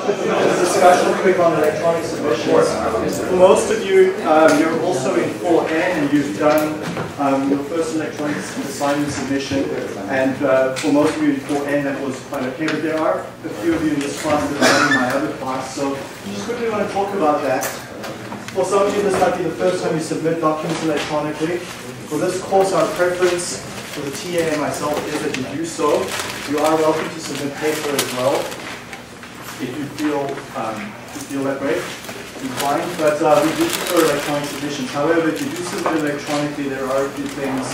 with discussion quick on electronic submissions. Most of you, um, you're also in 4N and you've done um, your first electronic assignment submission. And uh, for most of you in 4N, that was quite okay. But there are a few of you in this class that are in my other class. So just quickly want to talk about that. For some of you, this might be the first time you submit documents electronically. For this course, our preference for the TA and myself is that you do so. You are welcome to submit paper as well if you feel um, if you feel that way, fine. But uh, we do prefer electronic submissions. However, if you do submit electronically, there are a few things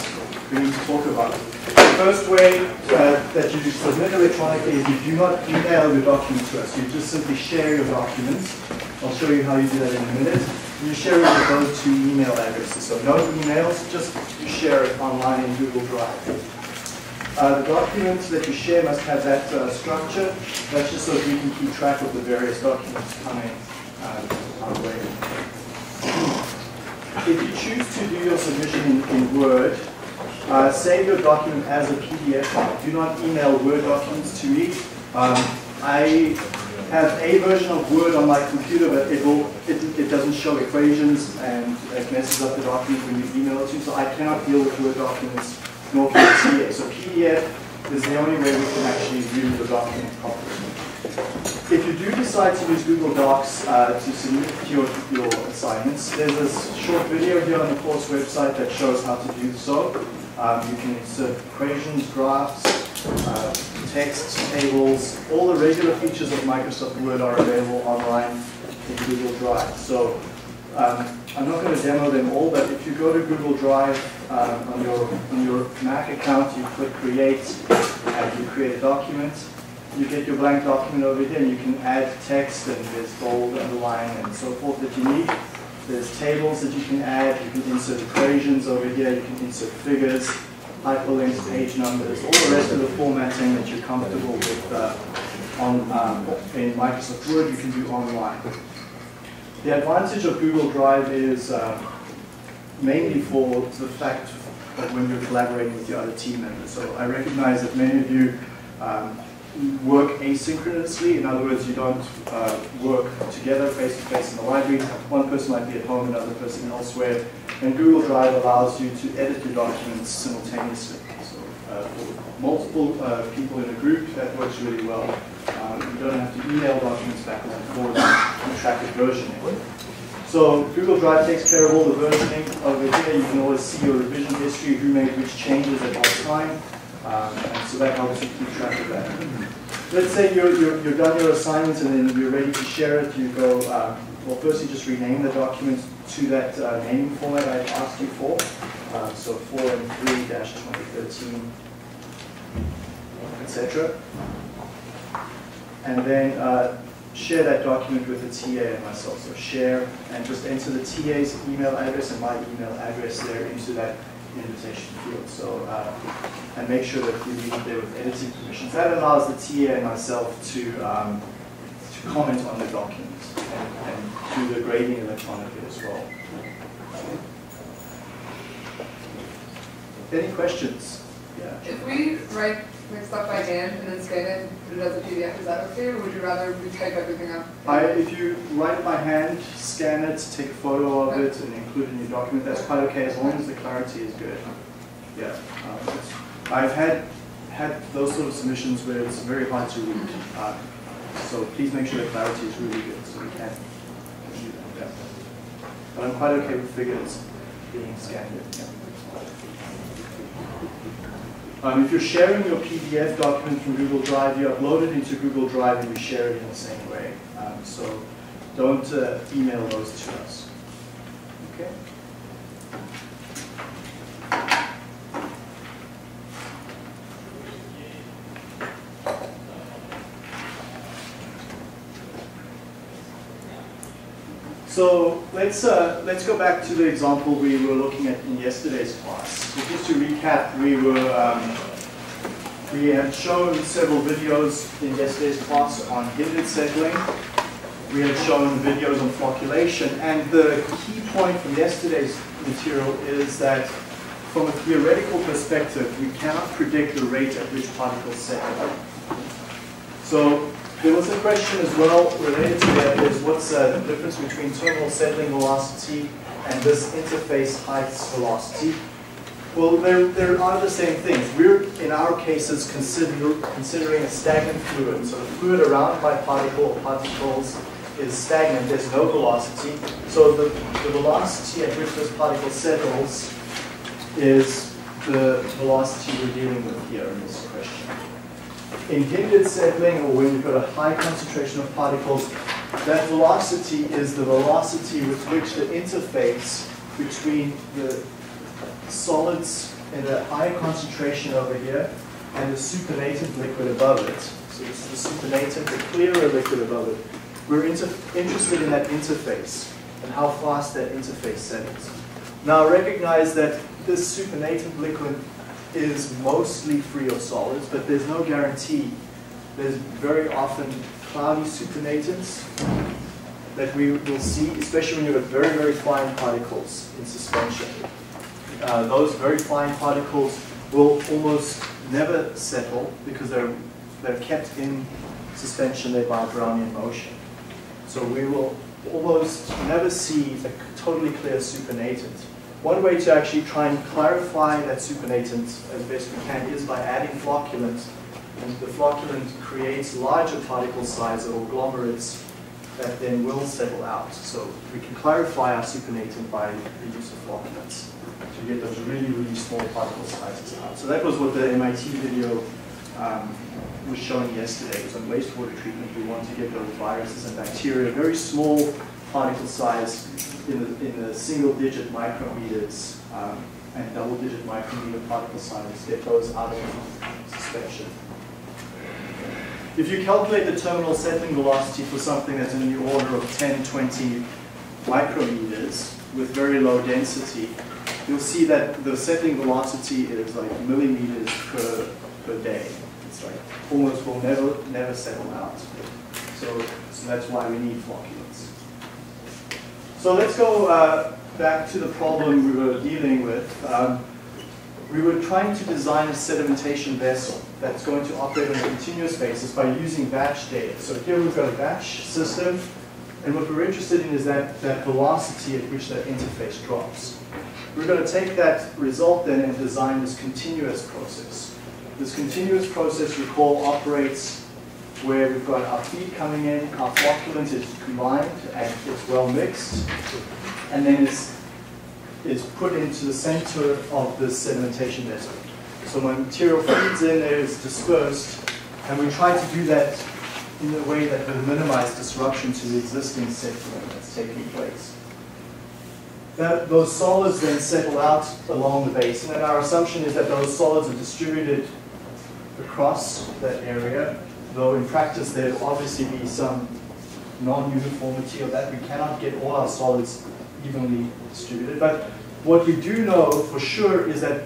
we need to talk about. The first way uh, that you do submit electronically is you do not email your document to us. You just simply share your documents. I'll show you how you do that in a minute. You share it with those two email addresses. So no emails, just you share it online in Google Drive. Uh, the documents that you share must have that uh, structure. That's just so that we can keep track of the various documents coming uh, our way. If you choose to do your submission in, in Word, uh, save your document as a PDF. Do not email Word documents to me. Um, I have a version of Word on my computer, but it, will, it, it doesn't show equations and it messes up the document when you email it to. So I cannot deal with Word documents nor So PDF is the only way we can actually view the document properly. If you do decide to use Google Docs uh, to submit your, your assignments, there's a short video here on the course website that shows how to do so. Um, you can insert equations, graphs, uh, text, tables, all the regular features of Microsoft Word are available online in Google Drive. So um, I'm not going to demo them all, but if you go to Google Drive um, on, your, on your Mac account, you click Create, and you create a document. You get your blank document over here, and you can add text, and there's bold, underline, and so forth that you need. There's tables that you can add. You can insert equations over here. You can insert figures, hyperlinks, page numbers, all the rest of the formatting that you're comfortable with uh, on um, in Microsoft Word. You can do online. The advantage of Google Drive is um, mainly for the fact that when you're collaborating with your other team members. So I recognize that many of you um, work asynchronously. In other words, you don't uh, work together face-to-face -face in the library. One person might be at home, another person elsewhere. And Google Drive allows you to edit your documents simultaneously. So uh, multiple uh, people in a group, that works really well. Um, you don't have to email documents back and forth and track the versioning. So Google Drive takes care of all the versioning over here. You can always see your revision history, who made which changes at what time. Um, and so that helps you keep track of that. Let's say you're, you're, you're done your assignments and then you're ready to share it. You go, um, well, first you just rename the document to that uh, naming format I asked you for. Uh, so 4M3-2013, etc and then uh, share that document with the TA and myself. So share and just enter the TA's email address and my email address there into that invitation field. So uh, and make sure that you leave it there with editing permissions. That allows the TA and myself to um, to comment on the document and, and do the grading electronically as well. Any questions? Yeah. If we write like stuff by hand and then scan it, put it as a PDF, is that okay? Or would you rather we type everything up? I, if you write it by hand, scan it, take a photo of it, and include it in your document, that's quite okay as long as the clarity is good. Yeah. Um, I've had had those sort of submissions where it's very hard to read. Uh, so please make sure the clarity is really good so we can do that. Yeah. But I'm quite okay with figures being scanned. Yeah. Um, if you're sharing your PDF document from Google Drive, you upload it into Google Drive and you share it in the same way. Um, so don't uh, email those to us. Okay? So let's, uh, let's go back to the example we were looking at in yesterday's class. So just to recap, we were um, we had shown several videos in yesterday's class on hindered settling. We had shown videos on flocculation, and the key point from yesterday's material is that from a theoretical perspective, we cannot predict the rate at which particles settle. So There was a question as well related to that is what's uh, the difference between terminal settling velocity and this interface heights velocity? Well, they're, they're not the same things. We're, in our cases, consider, considering a stagnant fluid. So the fluid around my particle or particles is stagnant, there's no velocity. So the, the velocity at which this particle settles is the velocity we're dealing with here in this In hindered settling, or when you've got a high concentration of particles, that velocity is the velocity with which the interface between the solids in a high concentration over here and the supernatant liquid above it. So this is the supernatant, the clearer liquid above it. We're interested in that interface and how fast that interface settles. Now recognize that this supernatant liquid is mostly free of solids, but there's no guarantee. There's very often cloudy supernatants that we will see, especially when you've very, very fine particles in suspension. Uh, those very fine particles will almost never settle because they're, they're kept in suspension there by Brownian motion. So we will almost never see a totally clear supernatant. One way to actually try and clarify that supernatant as best we can is by adding flocculant. And the flocculant creates larger particle size or agglomerates that then will settle out. So we can clarify our supernatant by the use of flocculants to get those really, really small particle sizes out. So that was what the MIT video um, was showing yesterday. It was on wastewater treatment. We want to get those viruses and bacteria, very small particle size in the, in the single digit micrometers um, and double digit micrometer particle size, get those out of suspension. If you calculate the terminal settling velocity for something that's in the order of 10, 20 micrometers with very low density, you'll see that the settling velocity is like millimeters per, per day. It's like almost will never, never settle out. So, so that's why we need flocculants. So let's go uh, back to the problem we were dealing with. Um, we were trying to design a sedimentation vessel that's going to operate on a continuous basis by using batch data. So here we've got a batch system, and what we're interested in is that, that velocity at which that interface drops. We're going to take that result then and design this continuous process. This continuous process, recall, operates where we've got our feed coming in, our flocculant is combined and it's well mixed, and then it's, is put into the center of the sedimentation vessel. So when material feeds in, there, it is dispersed, and we try to do that in a way that will minimize disruption to the existing settlement that's taking place. That, those solids then settle out along the basin, and our assumption is that those solids are distributed across that area though in practice there will obviously be some non-uniformity of that. We cannot get all our solids evenly distributed. But what we do know for sure is that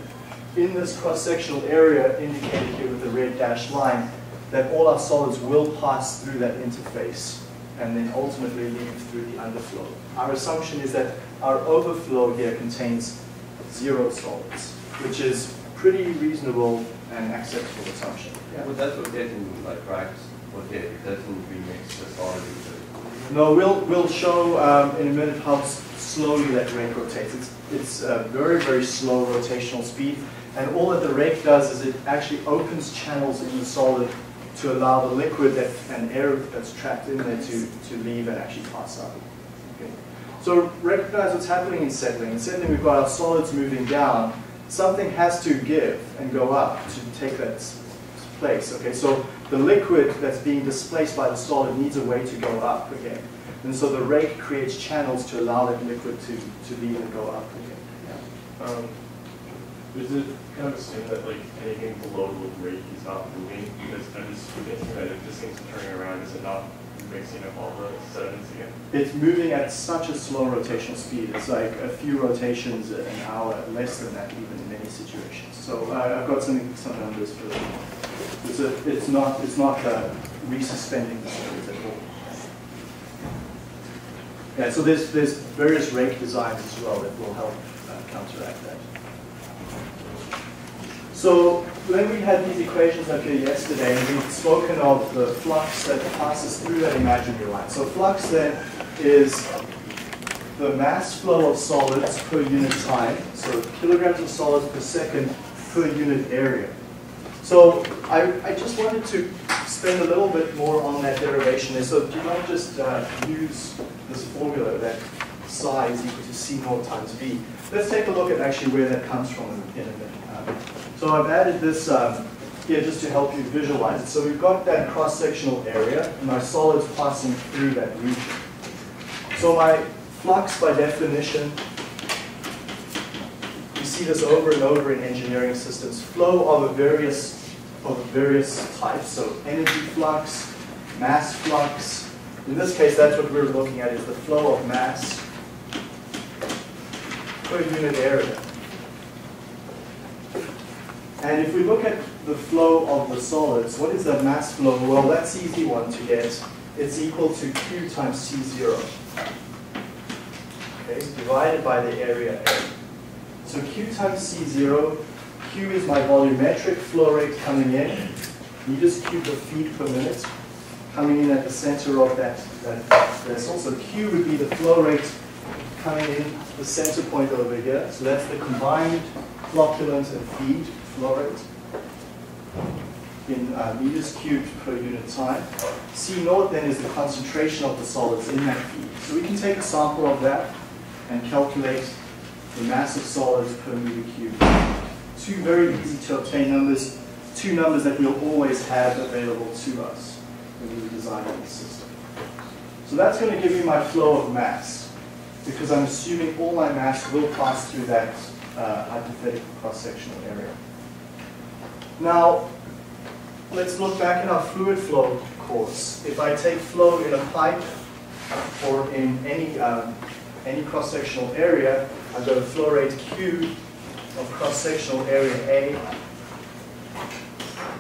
in this cross-sectional area indicated here with the red dashed line, that all our solids will pass through that interface and then ultimately leave through the underflow. Our assumption is that our overflow here contains zero solids, which is pretty reasonable and acceptable assumption. Yeah. Would that rotate in like cracks? Okay, it doesn't remix the solid No, we'll, we'll show um, in a minute how slowly that rake rotates. It's, it's a very, very slow rotational speed. And all that the rake does is it actually opens channels in the solid to allow the liquid that, and air that's trapped in there to, to leave and actually pass out. Okay. So recognize what's happening in settling. In settling, we've got our solids moving down. Something has to give and go up to take that place. Okay, so the liquid that's being displaced by the solid needs a way to go up again. And so the rake creates channels to allow that liquid to, to leave and go up again. Yeah. Um, is it kind of assumed that like anything below the rake is not moving? Because I'm just thinking that if this thing's turning around, is it not all the sediments again? It's moving at such a slow rotational speed. It's like a few rotations an hour, less than that even in many situations. So I've got some, some numbers for that. It's, it's not, it's not uh, resuspending the solids at all. Yeah, so there's, there's various rake designs as well that will help uh, counteract that. So when we had these equations up here yesterday, we'd spoken of the flux that passes through that imaginary line. So flux then is the mass flow of solids per unit time, so kilograms of solids per second per unit area. So I, I just wanted to spend a little bit more on that derivation. So do not just uh, use this formula that psi is equal to C naught times V. Let's take a look at actually where that comes from in a minute. So I've added this um, here just to help you visualize it. So we've got that cross-sectional area and our solids passing through that region. So my flux by definition, you see this over and over in engineering systems, flow of a various of various types. So energy flux, mass flux. In this case, that's what we're looking at is the flow of mass per unit area. And if we look at the flow of the solids, what is the mass flow? Well, that's easy one to get. It's equal to Q times C0. Okay, divided by the area A. So Q times C0, Q is my volumetric flow rate coming in, meters cubed of feet per minute, coming in at the center of that, that vessel. So Q would be the flow rate coming in the center point over here. So that's the combined flocculant and feed rate in uh, meters cubed per unit time. C naught then is the concentration of the solids in that feed. So we can take a sample of that and calculate the mass of solids per meter cubed. Two very easy to obtain numbers, two numbers that we'll always have available to us when we design the system. So that's going to give me my flow of mass because I'm assuming all my mass will pass through that uh, hypothetical cross-sectional area. Now, let's look back in our fluid flow course. If I take flow in a pipe or in any, um, any cross-sectional area, I've got a flow rate Q of cross-sectional area A.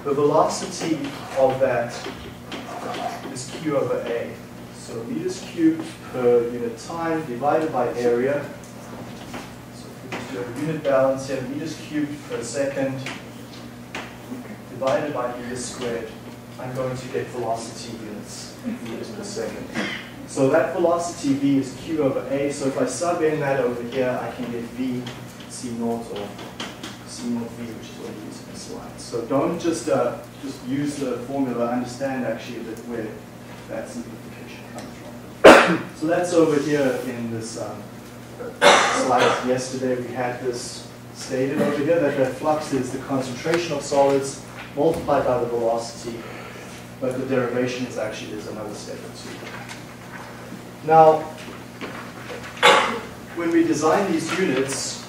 The velocity of that is Q over A. So meters cubed per unit time divided by area. So if we do a unit balance here, meters cubed per second divided by meters squared, I'm going to get velocity units, meters per second. So that velocity v is q over a, so if I sub in that over here, I can get v c naught or c naught v, which is what I use in the slide. So don't just, uh, just use the formula, understand actually that where that simplification comes from. so that's over here in this um, slide yesterday, we had this stated over here that the flux is the concentration of solids multiplied by the velocity, but the derivation is actually, there's another step or two. Now, when we design these units,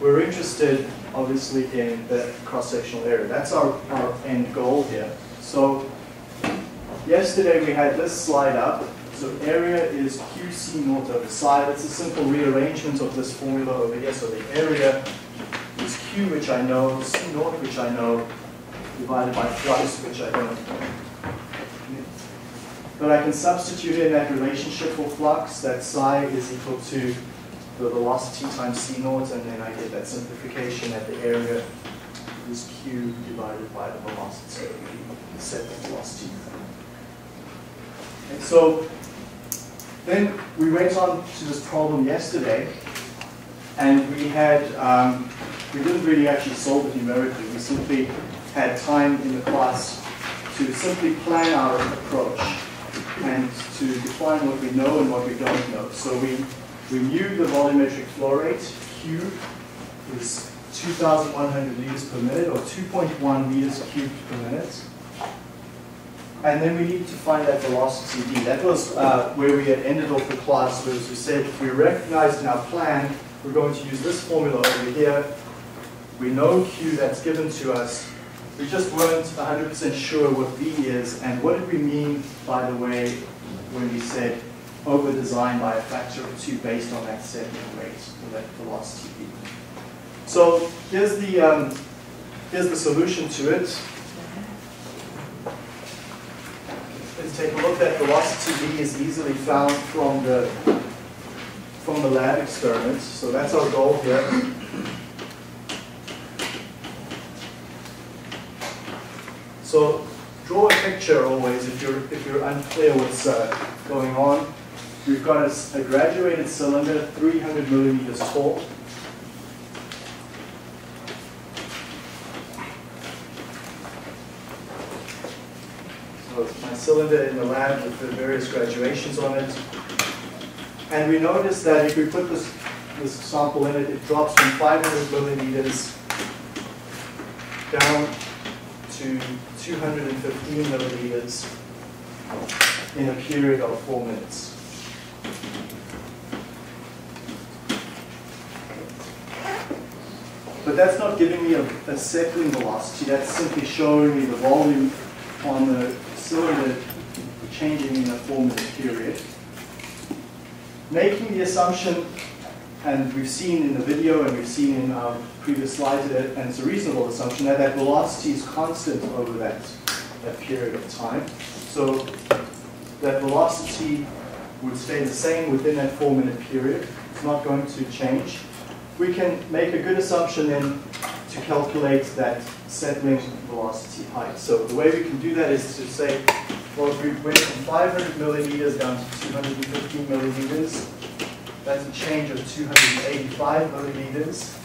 we're interested, obviously, in the cross-sectional area. That's our, our end goal here. So, yesterday we had this slide up. So area is QC naught over psi. That's a simple rearrangement of this formula over here. So the area Q, which I know, C naught, which I know, divided by flux, which I don't know. But I can substitute in that relationship for flux, that psi is equal to the velocity times C naught, and then I get that simplification that the area is Q divided by the velocity, the set velocity. And so then we went on to this problem yesterday, and we had, um, we didn't really actually solve it numerically. We simply had time in the class to simply plan our approach and to define what we know and what we don't know. So we, we knew the volumetric flow rate, Q, is 2,100 liters per minute, or 2.1 meters cubed per minute. And then we need to find that velocity v. That was uh, where we had ended off the class, was we said we recognized in our plan, we're going to use this formula over here. We know Q that's given to us. We just weren't 100% sure what V is, and what did we mean, by the way, when we said over-design by a factor of two based on that setting rate, or that velocity V. So here's the, um, here's the solution to it. Let's take a look at velocity V is easily found from the from the lab experiments. So that's our goal here. So draw a picture always if you're, if you're unclear what's uh, going on. We've got a, a graduated cylinder, 300 millimeters tall. So my cylinder in the lab with the various graduations on it. And we notice that if we put this, this sample in it, it drops from 500 milliliters down to 215 milliliters in a period of four minutes. But that's not giving me a, a settling velocity, that's simply showing me the volume on the cylinder changing in a four minute period. Making the assumption, and we've seen in the video and we've seen in our previous slides, that- and it's a reasonable assumption, that that velocity is constant over that, that period of time. So that velocity would stay the same within that four minute period. It's not going to change. We can make a good assumption then to calculate that settling velocity height. So the way we can do that is to say, well, if we went from 500 millimeters down to 215 millimeters, that's a change of 285 millimeters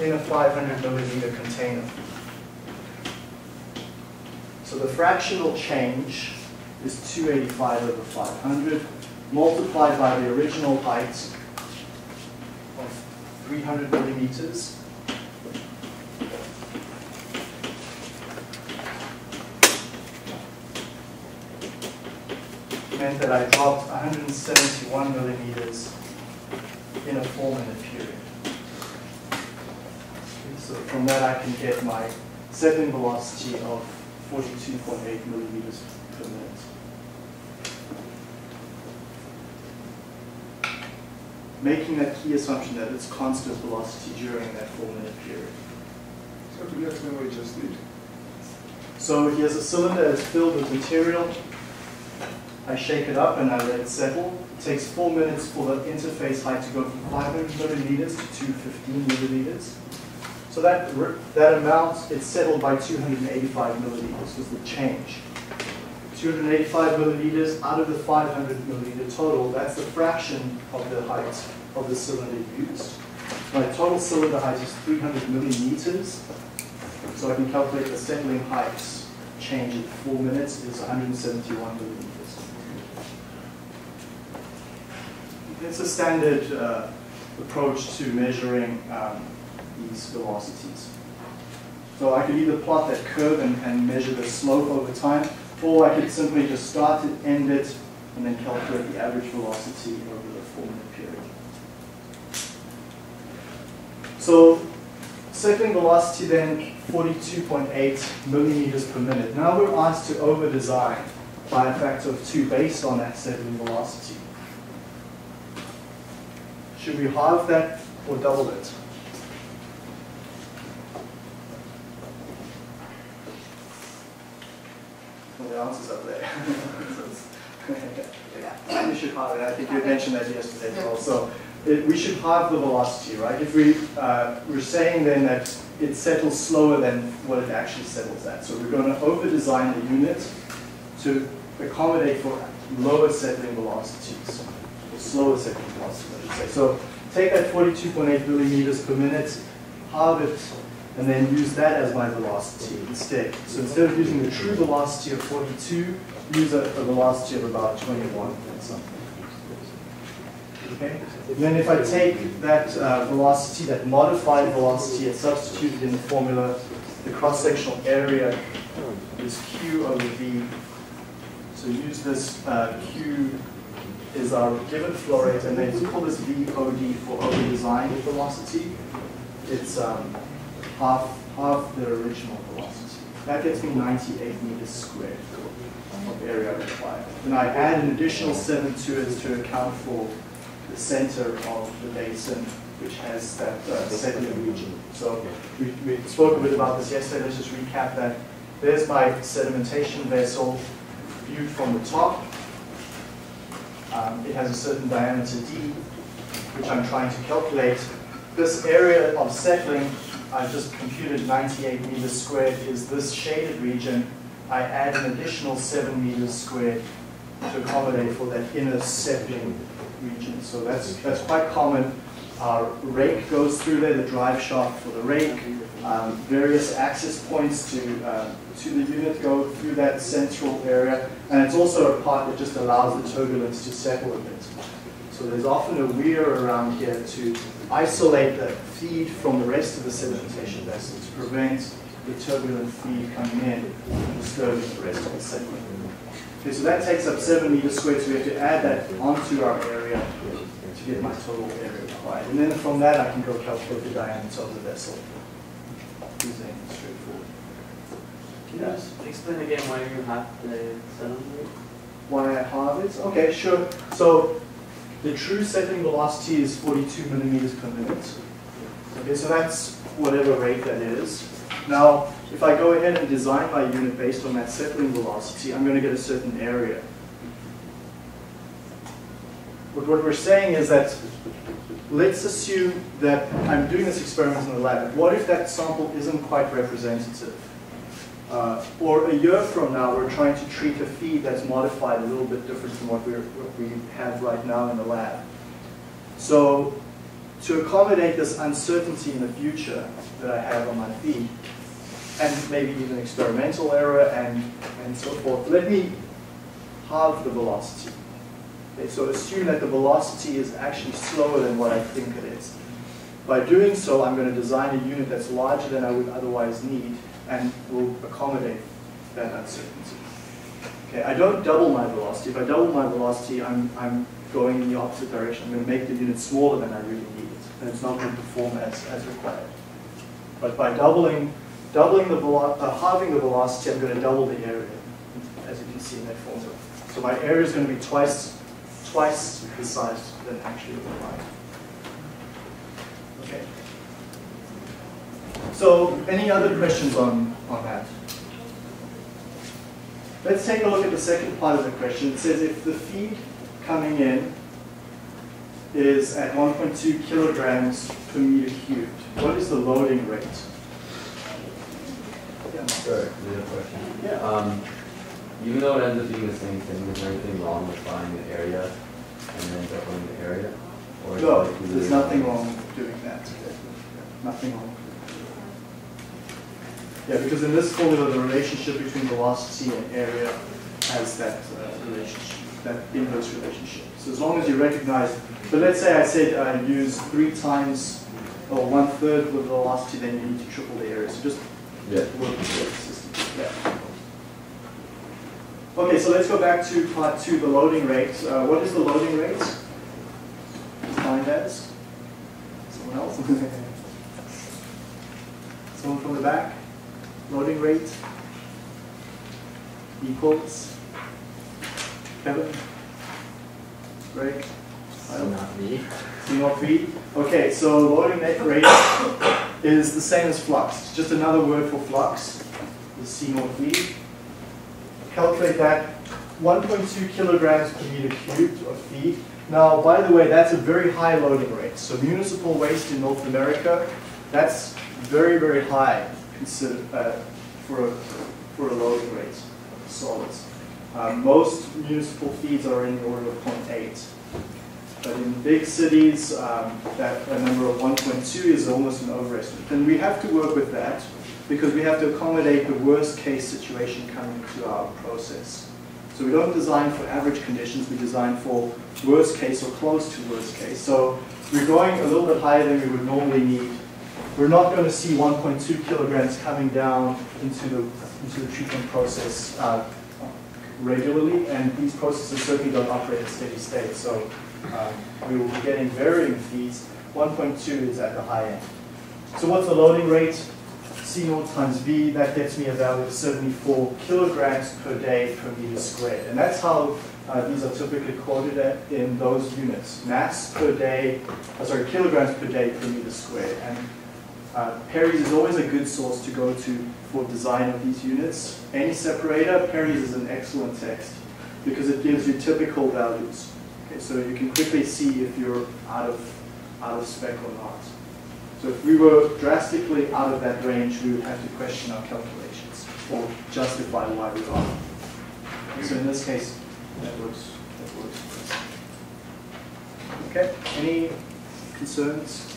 in a 500 millimeter container. So the fractional change is 285 over 500 multiplied by the original height of 300 millimeters. Meant that I dropped 171 millimeters in a four minute period. So from that I can get my settling velocity of 42.8 millimeters per minute. Making that key assumption that it's constant velocity during that four minute period. So explain what you just did? So here's a cylinder that's filled with material. I shake it up and I let it settle. It takes four minutes for the interface height to go from 500 milliliters to 215 milliliters. So that, that amount, it's settled by 285 milliliters was the change. 285 milliliters out of the 500 milliliter total, that's the fraction of the height of the cylinder used. My total cylinder height is 300 millimeters. So I can calculate the settling height change in four minutes is 171 millimeters. It's a standard uh, approach to measuring um, these velocities. So I could either plot that curve and, and measure the slope over time, or I could simply just start it, end it, and then calculate the average velocity over the four-minute period. So settling velocity then 42.8 millimeters per minute. Now we're asked to over-design by a factor of two based on that settling velocity. Should we halve that or double it? Well, the answer's up there. Yeah, we should halve it. I think you had mentioned that yesterday as well. So it, we should halve the velocity, right? If we, uh, we're saying then that it settles slower than what it actually settles at. So we're going to over-design the unit to accommodate for lower settling velocities, or slower settling velocities, I say. So take that 42.8 millimeters per minute, halve it, and then use that as my velocity instead. So instead of using the true velocity of 42, use a, a velocity of about 21 and something. Okay? And then if I take that uh, velocity, that modified velocity, and substitute it in the formula, the cross-sectional area is Q over V. So use this uh, Q is our given flow rate, and then call this VOD for over-designed velocity. It's um, half, half the original velocity. That gets me 98 meters squared of area required. And I add an additional seven to it to account for the center of the basin, which has that uh, sediment region. So we, we spoke a bit about this yesterday. Let's just recap that. There's my sedimentation vessel viewed from the top. Um, it has a certain diameter d, which I'm trying to calculate. This area of settling, I've just computed 98 meters squared is this shaded region. I add an additional 7 meters squared to accommodate for that inner settling region. So that's, that's quite common. Our rake goes through there, the drive shaft for the rake. Um, various access points to, uh, to the unit go through that central area. And it's also a part that just allows the turbulence to settle a bit. So there's often a weir around here to isolate the feed from the rest of the sedimentation vessel to prevent the turbulent feed coming in and disturbing the rest of the sediment. Okay, so that takes up seven meters squared, so we have to add that onto our area to get my total area required. And then from that, I can go calculate the diameter of the vessel using straightforward. Just explain again why you have the settlement rate? Why I have it? Okay, sure. So the true settling velocity is 42 millimeters per minute. Okay, so that's whatever rate that is. Now, if I go ahead and design my unit based on that settling velocity, I'm going to get a certain area. But what we're saying is that let's assume that I'm doing this experiment in the lab. What if that sample isn't quite representative? Uh, or a year from now, we're trying to treat a feed that's modified a little bit different from what, we're, what we have right now in the lab. So to accommodate this uncertainty in the future that I have on my feed, and maybe even experimental error and, and so forth, let me halve the velocity. Okay, so assume that the velocity is actually slower than what I think it is. By doing so, I'm going to design a unit that's larger than I would otherwise need and will accommodate that uncertainty. Okay, I don't double my velocity. If I double my velocity, I'm, I'm going in the opposite direction. I'm going to make the unit smaller than I really need it, and it's not going to perform as, as required. But by doubling, doubling the uh, halving the velocity, I'm going to double the area, as you can see in that formula. So my area is going to be twice, twice the size than actually required. Okay. So any other questions on, on that? Let's take a look at the second part of the question. It says if the feed coming in is at 1.2 kilograms per meter cubed, what is the loading rate? Yeah. Sure, other question. Yeah. Um, even though it ends up being the same thing, is there anything wrong with buying the area and then doubling the area? Or No, like there's nothing wrong with doing that. Nothing wrong. Yeah, because in this formula, the relationship between velocity and area has that uh, relationship, that inverse relationship. So as long as you recognize, but let's say I said I use three times or one third the velocity, then you need to triple the area. So just Yeah. work with the system. Yeah. Okay, so let's go back to part two, the loading rate. Uh, what is the loading rate? Defined as? Someone else? Someone from the back? Loading rate? Equals? Kevin? Greg? I don't know. Not me. C naught V? Okay, so loading net rate is the same as flux. It's just another word for flux, is C naught V. Calculate that, 1.2 kilograms per meter cubed of feed. Now, by the way, that's a very high loading rate. So municipal waste in North America, that's very, very high consider, uh, for, a, for a loading rate of solids. Uh, most municipal feeds are in the order of 0.8. But in big cities, um, that a number of 1.2 is almost an overestimate. And we have to work with that because we have to accommodate the worst case situation coming to our process. So we don't design for average conditions, we design for worst case or close to worst case. So we're going a little bit higher than we would normally need. We're not going to see 1.2 kilograms coming down into the, into the treatment process uh, regularly, and these processes certainly don't operate at steady state. So um, we will be getting varying feeds. 1.2 is at the high end. So what's the loading rate? C naught times V, that gets me a value of 74 kilograms per day per meter squared. And that's how uh, these are typically quoted at in those units. Mass per day, uh, sorry, kilograms per day per meter squared. And uh, Perry's is always a good source to go to for design of these units. Any separator, Perry's is an excellent text because it gives you typical values. Okay, so you can quickly see if you're out of, out of spec or not. So if we were drastically out of that range, we would have to question our calculations or justify why we are. So in this case, that works. That works. Okay. Any concerns?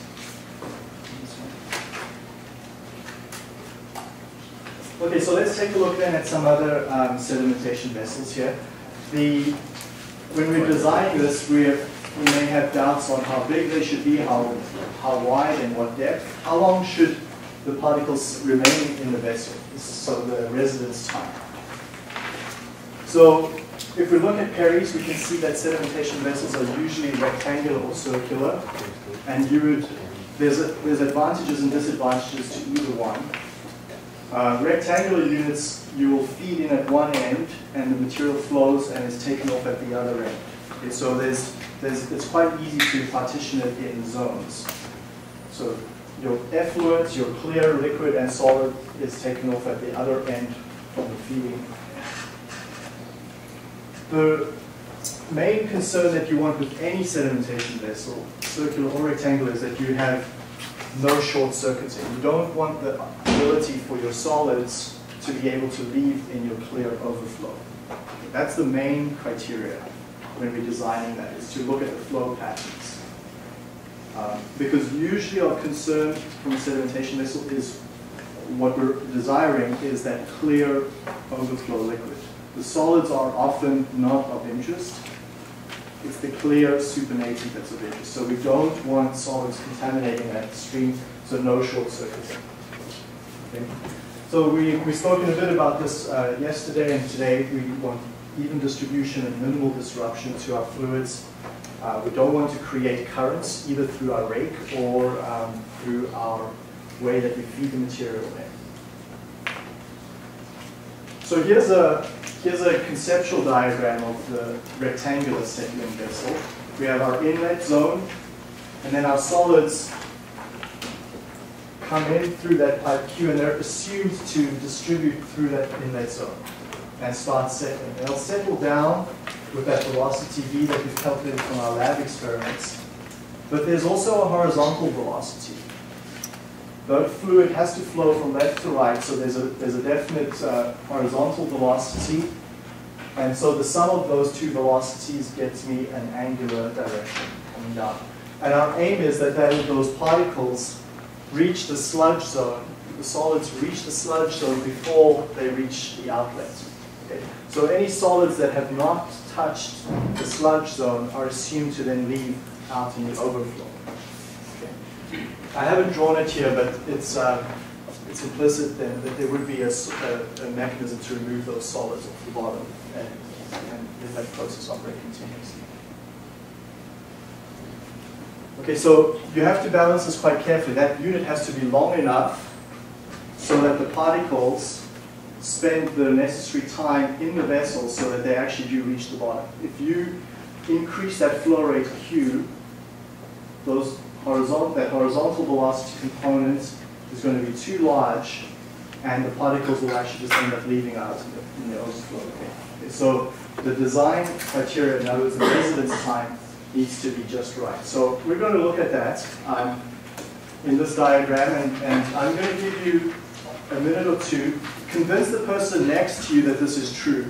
Okay, so let's take a look then at some other um, sedimentation vessels here. The, when we design this, we, we may have doubts on how big they should be, how, how wide and what depth. How long should the particles remain in the vessel? So the residence time. So if we look at Perry's, we can see that sedimentation vessels are usually rectangular or circular. And you would, there's, a, there's advantages and disadvantages to either one. Uh, rectangular units, you will feed in at one end and the material flows and is taken off at the other end. Okay, so there's, there's, it's quite easy to partition it in zones. So your effluent, your clear, liquid, and solid is taken off at the other end from the feeding. The main concern that you want with any sedimentation vessel, circular or rectangular, is that you have no short circuiting. You don't want the ability for your solids to be able to leave in your clear overflow. That's the main criteria when we're designing that, is to look at the flow patterns. Um, because usually our concern from a sedimentation vessel is what we're desiring is that clear overflow liquid. The solids are often not of interest. It's the clear supernatant that's of interest. So we don't want solids contaminating that stream, so no short circuiting. Okay. So we, we've spoken a bit about this uh, yesterday and today. We want even distribution and minimal disruption to our fluids. Uh, we don't want to create currents either through our rake or um, through our way that we feed the material in. So here's a, here's a conceptual diagram of the rectangular settling vessel. We have our inlet zone, and then our solids come in through that pipe Q, and they're assumed to distribute through that inlet zone and start settling. They'll settle down with that velocity v that we've calculated from our lab experiments. But there's also a horizontal velocity. The fluid has to flow from left to right, so there's a, there's a definite uh, horizontal velocity. And so the sum of those two velocities gets me an angular direction coming down. And our aim is that, that those particles reach the sludge zone, the solids reach the sludge zone before they reach the outlet. Okay. So any solids that have not touched the sludge zone are assumed to then leave out in the overflow. I haven't drawn it here, but it's, uh, it's implicit then that there would be a, a, a, mechanism to remove those solids off the bottom and, and let that process operate continuously. Okay, so you have to balance this quite carefully. That unit has to be long enough so that the particles spend the necessary time in the vessel so that they actually do reach the bottom. If you increase that flow rate Q, those horizontal, that horizontal velocity component is going to be too large and the particles will actually just end up leaving out in the, in the overflow. Okay. So the design criteria, in other words, the residence time, needs to be just right. So we're going to look at that um, in this diagram, and, and I'm going to give you a minute or two. Convince the person next to you that this is true.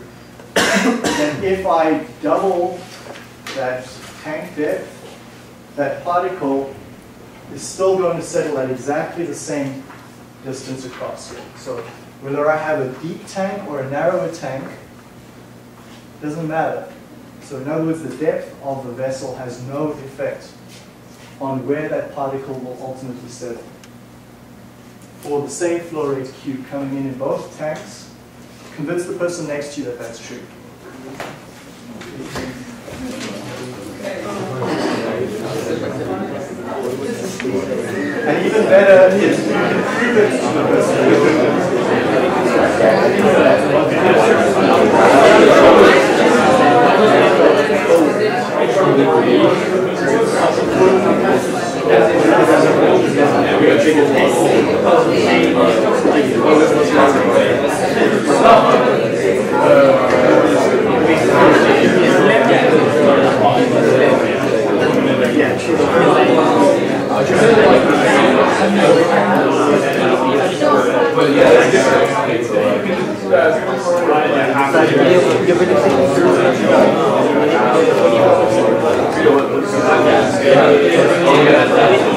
that if I double that tank depth, that particle is still going to settle at exactly the same distance across here. So whether I have a deep tank or a narrower tank, doesn't matter. So in other words, the depth of the vessel has no effect on where that particle will ultimately settle. For the same flow rate Q coming in in both tanks, convince the person next to you that that's true. And even better is you can prove it to the Yeah. Yeah.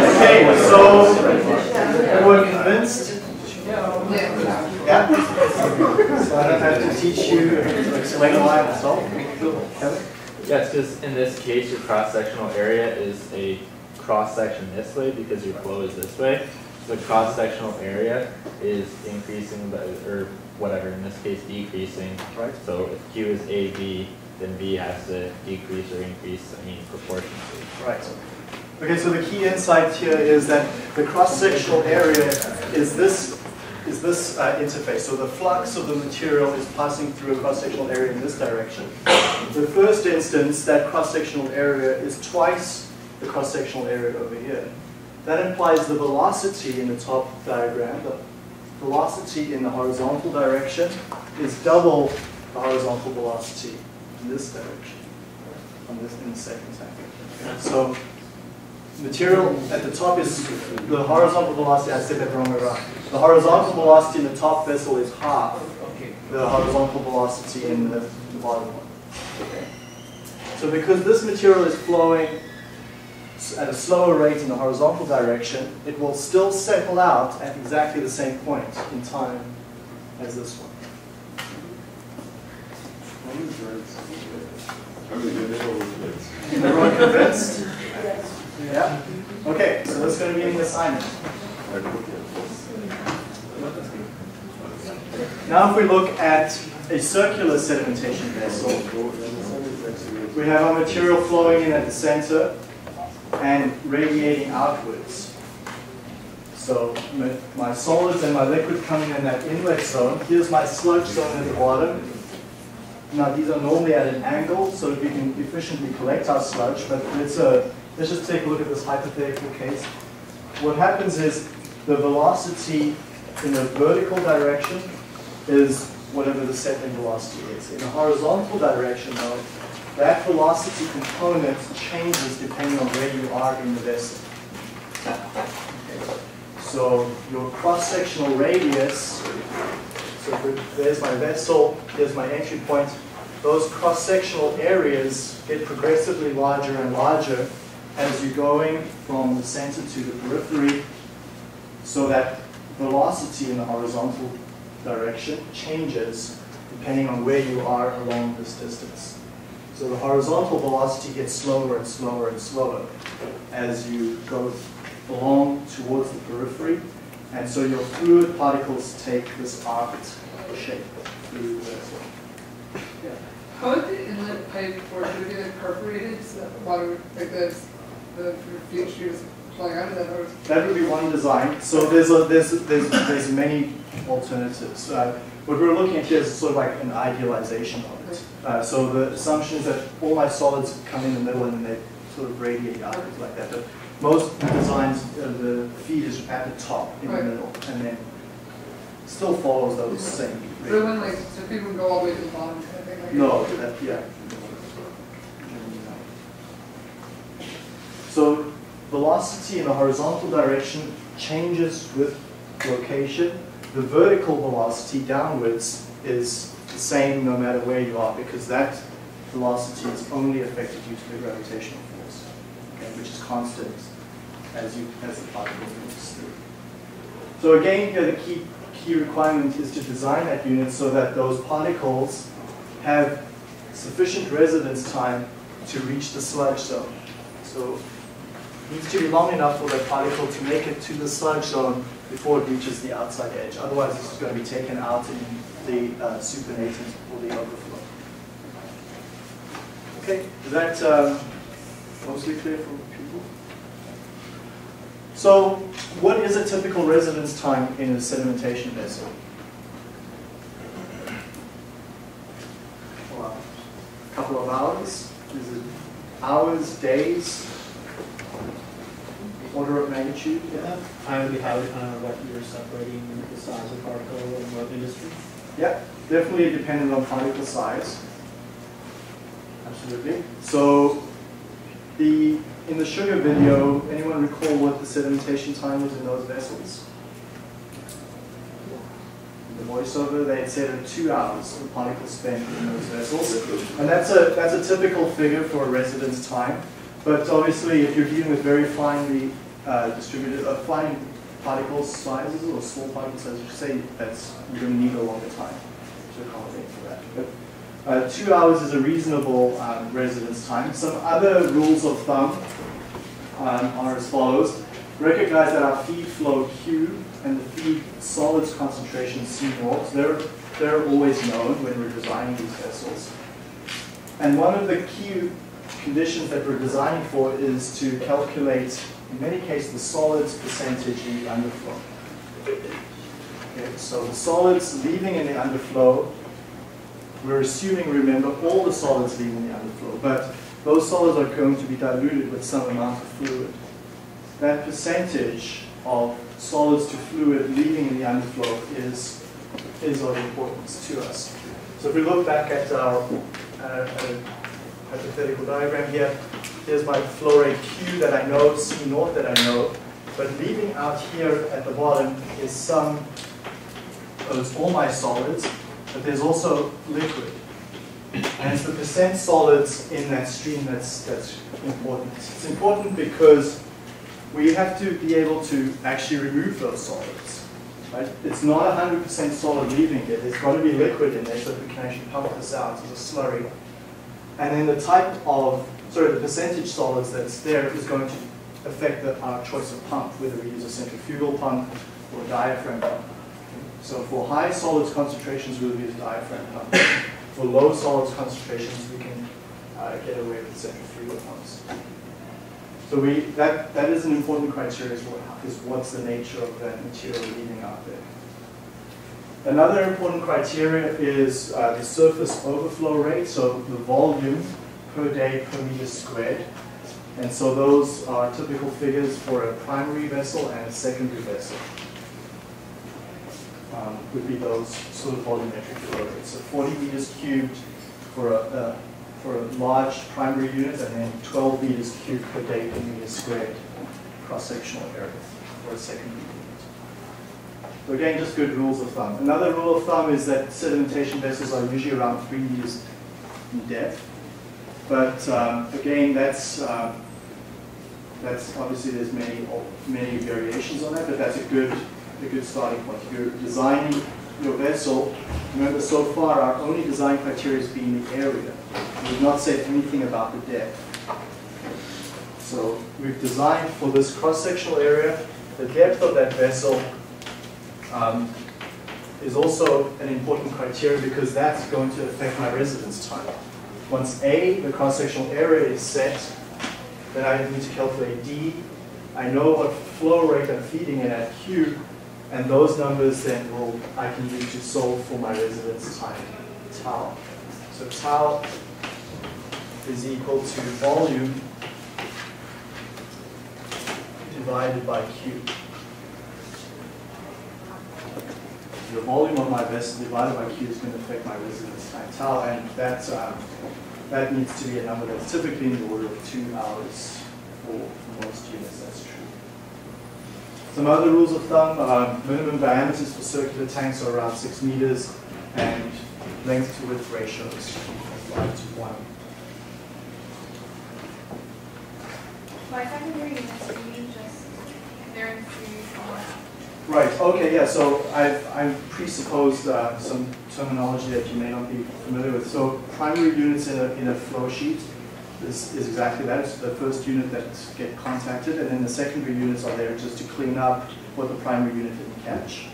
Okay, so everyone convinced? Yeah. Yeah? So I don't have to teach you, explain why it's so? Kevin? In this case, your cross-sectional area is a cross-section this way because your flow is this way. The cross-sectional area is increasing, by- or whatever, in this case decreasing. Right. So if Q is AV, then V has to decrease or increase, I mean, proportionally. Right. Okay, so the key insight here is that the cross-sectional area is this is this uh, interface. So the flux of the material is passing through a cross-sectional area in this direction. The first instance, that cross-sectional area is twice the cross-sectional area over here. That implies the velocity in the top diagram, the velocity in the horizontal direction is double the horizontal velocity in this direction, on this in the second second. So material at the top is the horizontal velocity, I said that wrong way around. The horizontal velocity in the top vessel is half the horizontal velocity in the, the bottom one. Okay. So because this material is flowing at a slower rate in the horizontal direction, it will still settle out at exactly the same point in time as this one. Everyone convinced? Yeah? Okay, so that's going to be in the assignment. Now if we look at a circular sedimentation vessel, we have our material flowing in at the center and radiating outwards. So my- solids and my liquid coming in that inlet zone. Here's my sludge zone at the bottom. Now these are normally at an angle so we can efficiently collect our sludge, but let's, uh, let's just take a look at this hypothetical case. What happens is the velocity in the vertical direction is whatever the settling velocity is. In the horizontal direction though, that velocity component changes depending on where you are in the vessel. So your cross-sectional radius, so there's my vessel, here's my entry point. Those cross-sectional areas get progressively larger and larger as you're going from the center to the periphery, so that velocity in the horizontal direction changes depending on where you are along this distance. So the horizontal velocity gets slower and slower and slower as you go along towards the periphery. And so your fluid particles take this arced shape through the. Yeah. How would the inlet pipe work? Would it so that water, like the, the fuel streams flowing out of that or? That would be one design. So there's a, there's there's there's many alternatives. Uh, what we're looking at here is sort of like an idealization of it. Uh, so the assumption is that all my solids come in the middle and they sort of radiate outwards like that. But most designs, uh, the feed is at the top in the middle, and then still follows those same. So when like, so people go all the way to the bottom kind of thing? like- No, that, yeah. So velocity in the horizontal direction changes with location. The vertical velocity downwards is the same no matter where you are because that velocity is only affected due to the gravitational force, okay, which is constant as you as the particle moves through. So again, here the key key requirement is to design that unit so that those particles have sufficient residence time to reach the sludge zone. So needs to be long enough for the particle to make it to the sludge zone before it reaches the outside edge. Otherwise, this is going to be taken out in the uh, supernatant or the overflow. Okay, is that um, mostly clear for people? So, what is a typical residence time in a sedimentation vessel? A couple of hours? Is it hours, days? Order of magnitude? Yeah. I would be how, uh, what you're separating the size of particle and what industry. Yeah, definitely dependent on particle size. Absolutely. So, the in the sugar video, anyone recall what the sedimentation time was in those vessels? The voiceover, they had said two hours of particles spent in those vessels. And that's a, that's a typical figure for a residence time. But obviously, if you're dealing with very finely uh, distributed, uh, fine particle sizes or small particle sizes, you say that's, you're going to need a longer time to accommodate for that. But uh, two hours is a reasonable um, residence time. Some other rules of thumb um, are as follows. Recognize that our feed flow Q and the feed solids concentration C naught, they're, they're always known when we're designing these vessels. And one of the key conditions that we're designing for is to calculate, in many cases, the solids percentage in the underflow. Okay, so the solids leaving in the underflow we're assuming, remember, all the solids leaving in the underflow, but those solids are going to be diluted with some amount of fluid. That percentage of solids to fluid leaving in the underflow is, is of importance to us. So if we look back at our uh, uh, hypothetical diagram here, here's my flow rate Q that I know, C naught that I know, but leaving out here at the bottom is some, well, it's all my solids, but there's also liquid. And it's the percent solids in that stream that's, that's important. It's important because we have to be able to actually remove those solids. Right? It's not 100% solid leaving it. There's got to be liquid in there so that we can actually pump this out as a slurry. And then the type of, sorry, the percentage solids that's there is going to affect the, our choice of pump, whether we use a centrifugal pump or a diaphragm pump. So for high solids concentrations, we'll use a diaphragm pump. For low solids concentrations, we can uh, get away with centrifugal pumps. So we, that, that is an important criteria as well, is what's the nature of that material leaving out there. Another important criteria is uh, the surface overflow rate, so the volume per day per meter squared. And so those are typical figures for a primary vessel and a secondary vessel um, would be those sort of volumetric flow rates. So 40 meters cubed for a, uh, for a large primary unit and then 12 meters cubed per day per meter squared cross-sectional area for a secondary. So again, just good rules of thumb. Another rule of thumb is that sedimentation vessels are usually around 3 meters in depth. But um, again, that's um, that's obviously there's many many variations on that, but that's a good a good starting point. If you're designing your vessel, remember so far our only design criteria has been the area. We've not said anything about the depth. So we've designed for this cross-sectional area, the depth of that vessel um, is also an important criteria because that's going to affect my residence time. Once A, the cross-sectional area is set, then I need to calculate D. I know what flow rate I'm feeding it at Q, and those numbers then will I can use to solve for my residence time, tau. So tau is equal to volume divided by Q. The volume of my vessel divided by Q is going to affect my residence time, tau, and that, um, that needs to be a number that's typically in the order of two hours for, most units, that's true. Some other rules of thumb, uh, minimum diameters for circular tanks are around six meters, and length to width ratios of five to one. By secondary units, mean just very few Right, okay, yeah, so I've, I've presupposed uh, some terminology that you may not be familiar with. So primary units in a, in a flow sheet is, is exactly that. It's the first unit that get contacted, and then the secondary units are there just to clean up what the primary unit didn't catch.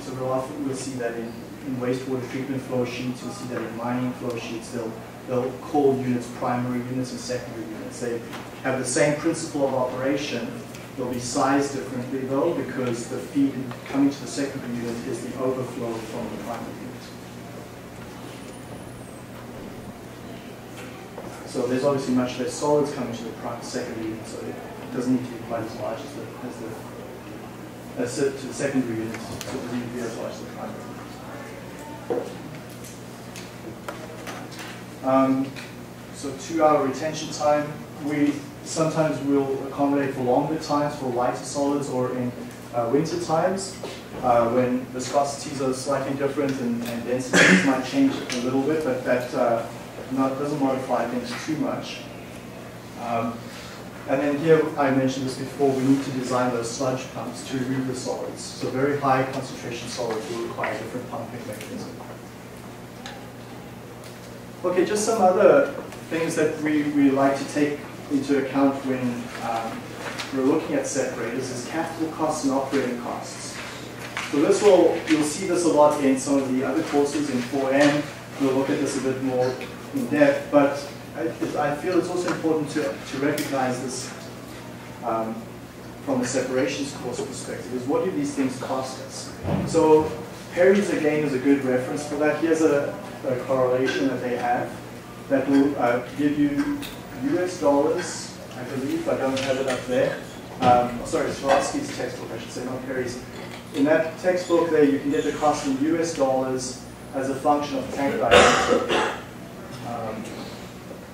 So we'll often, we'll see that in, in wastewater treatment flow sheets, you'll see that in mining flow sheets, they'll, they'll call units primary units and secondary units. They have the same principle of operation, they'll be sized differently though, because the feed coming to the secondary unit is the overflow from the primary unit. So there's obviously much less solids coming to the secondary unit, so it doesn't need to be quite as large as the, as the, as to the secondary unit, so it doesn't need to be as large as the primary. Um, so two hour retention time, we sometimes we'll accommodate for longer times for lighter solids or in uh, winter times uh, when viscosities are slightly different and, and densities might change a little bit, but that uh, not, doesn't modify things too much. Um, and then here, I mentioned this before, we need to design those sludge pumps to remove the solids. So very high concentration solids will require a different pumping mechanism. Okay, just some other things that we, we like to take into account when um, we're looking at separators is capital costs and operating costs. So this will, you'll see this a lot in some of the other courses in 4M. We'll look at this a bit more in depth, but I, I feel it's also important to, to recognize this um, from a separations course perspective, is what do these things cost us? So Perry's again is a good reference for that. Here's a, a correlation that they have that will uh, give you US dollars, I believe, I don't have it up there. Um, sorry, Svarovsky's textbook, I should say, not Perry's. In that textbook there, you can get the cost in US dollars as a function of tank diameter. Um,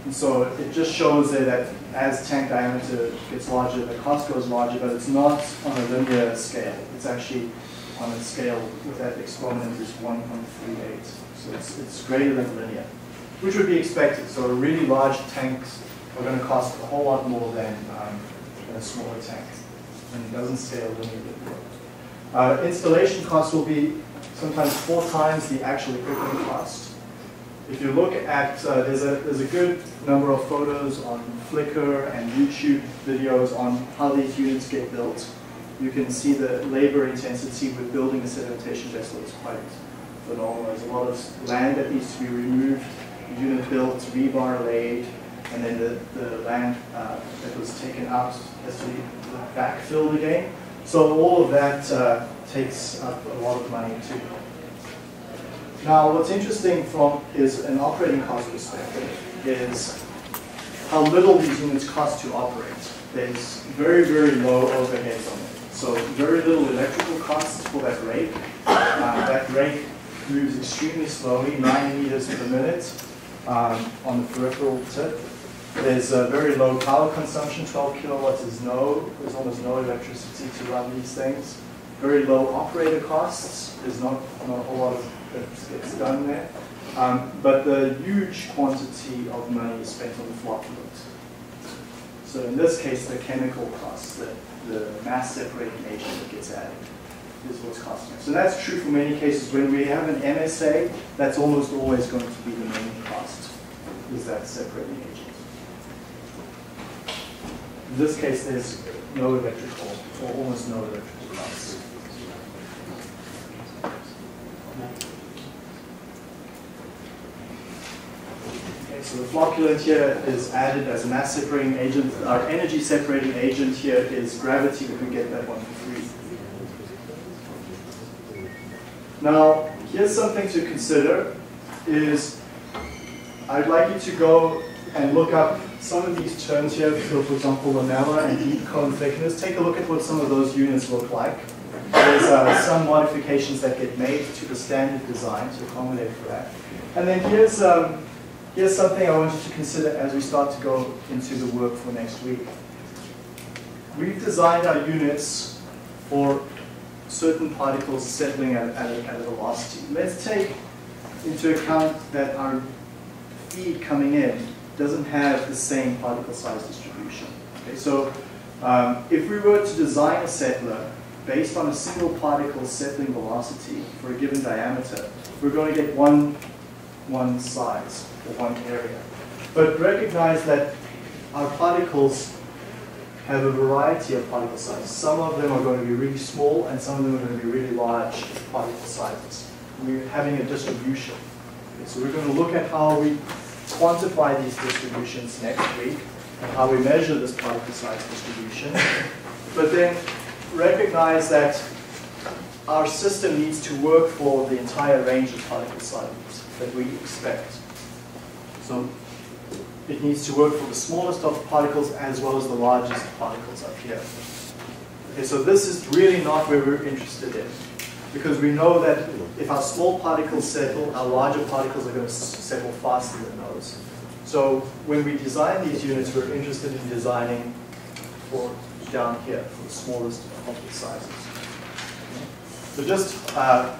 and so it just shows there that as tank diameter gets larger, the cost goes larger, but it's not on a linear scale. It's actually on a scale with that exponent is 1.38. So it's, it's greater than linear, which would be expected. So really large tanks are going to cost a whole lot more than, um, than a smaller tank. And it doesn't scale linearly. Uh, installation costs will be sometimes four times the actual equipment cost. If you look at, uh, there's, a, there's a good number of photos on Flickr and YouTube videos on how these units get built. You can see the labor intensity with building a sedimentation vessel is quite phenomenal. There's a lot of land that needs to be removed, unit built, rebar laid, and then the, the land uh, that was taken out has to be backfilled again. So all of that uh, takes up a lot of money too. Now, what's interesting from is an operating cost perspective is how little these units cost to operate. There's very, very low overheads on it. So very little electrical costs for that rake. Uh, that rake moves extremely slowly, 9 meters per minute um, on the peripheral tip. There's a very low power consumption, 12 kilowatts is no, there's almost no electricity to run these things. Very low operator costs, there's not, not a whole lot of that gets done there. Um, but the huge quantity of money is spent on the flocculant. So in this case, the chemical costs, the, the mass separating agent that gets added is what's costing us. So that's true for many cases. When we have an MSA, that's almost always going to be the main is that separating agent. In this case, there's no electrical, or almost no electrical costs. Okay, so the flocculant here is added as a mass separating agent. Our energy separating agent here is gravity, we can get that one for free. Now, here's something to consider, is I'd like you to go and look up some of these terms here, so for example, lamella and deep cone thickness. Take a look at what some of those units look like. There's uh, some modifications that get made to the standard design to accommodate for that. And then here's, um, here's something I want you to consider as we start to go into the work for next week. We've designed our units for certain particles settling at, at, at a velocity. Let's take into account that our feed coming in doesn't have the same particle size distribution. Okay, so um, if we were to design a settler based on a single particle settling velocity for a given diameter, we're going to get one, one size or one area. But recognize that our particles have a variety of particle sizes. Some of them are going to be really small and some of them are going to be really large particle sizes. We're having a distribution. Okay, so we're going to look at how we quantify these distributions next week and how we measure this particle size distribution. But then recognize that our system needs to work for the entire range of particle sizes that we expect. So it needs to work for the smallest of particles as well as the largest particles up here. Okay, so this is really not where we're interested in. Because we know that if our small particles settle, our larger particles are going to settle faster than those. So when we design these units, we're interested in designing for down here, for the smallest particle sizes. So just, uh,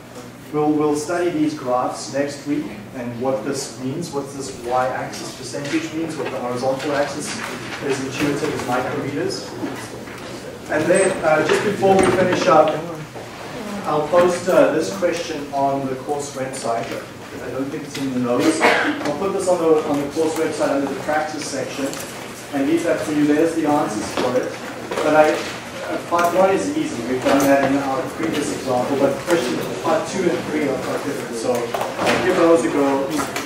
we'll, we'll study these graphs next week and what this means, what this y-axis percentage means, what the horizontal axis is intuitive as micrometers. And then, uh, just before we finish up, I'll post uh, this question on the course website. I don't think it's in the notes. I'll put this on the, on the course website under the practice section and leave that for you. There's the answers for it. But I, uh, part one is easy. We've done that in our previous example. But question part two and three are quite different. So I'll give those a go.